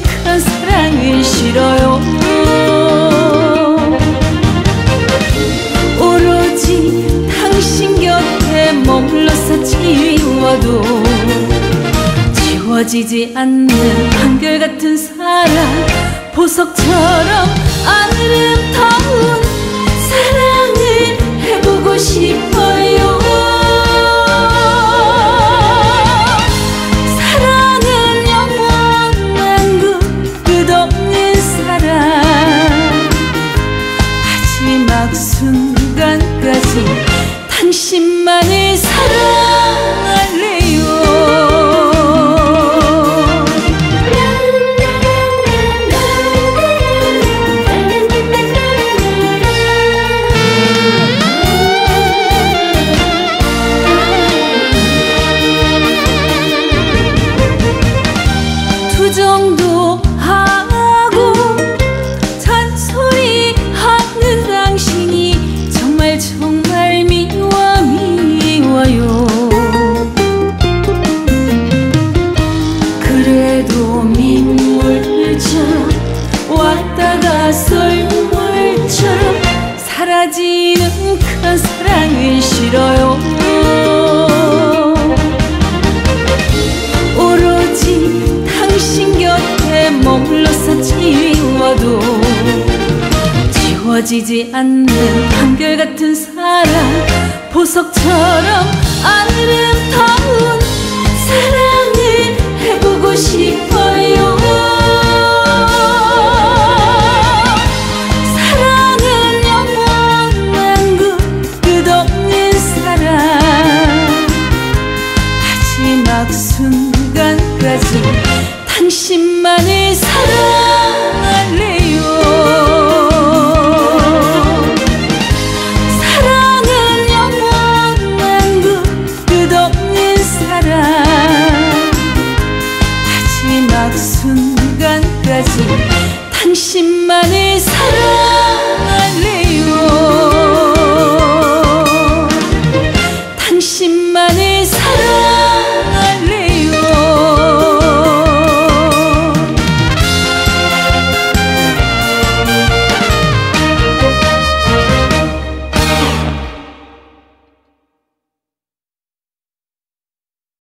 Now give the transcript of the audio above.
큰 사랑은 싫어요. 오로지 당신 곁에 머물러서 지워도 지워지지 않는 한결같은 사랑 보석처럼 아름다운 당 가 썰물처럼 사라지는 큰 사랑은 싫어요. 오로지 당신 곁에 머물러서 지워도 지워지지 않는 한결같은 사랑 보석처럼 아름다운 마지막 순간까지 당신만을 사랑할래요. 사랑은 영원한 그 끝없는 사랑. 마지막 순간까지 당신만을 사랑